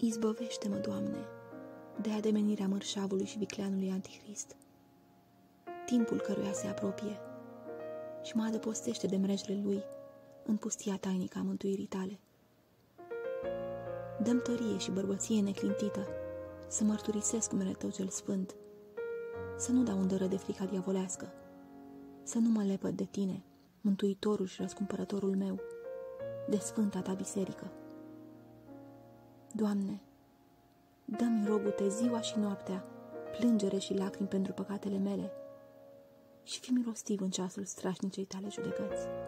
Izbăvește-mă, Doamne, de ademenirea mărșavului și vicleanului Antichrist, timpul căruia se apropie, și mă adăpostește de mrejele lui în pustia tainică a mântuirii tale. Dăm tărie și bărbăție neclintită, să mărturisesc numele Tău cel Sfânt, să nu dau îndără de frica diavolească, să nu mă lepăd de Tine, Mântuitorul și Răscumpărătorul meu, de Sfânta Ta Biserică. Doamne, dă-mi rogute ziua și noaptea, plângere și lacrimi pentru păcatele mele și fi milostiv în ceasul strașnicei tale judecăți. Amin.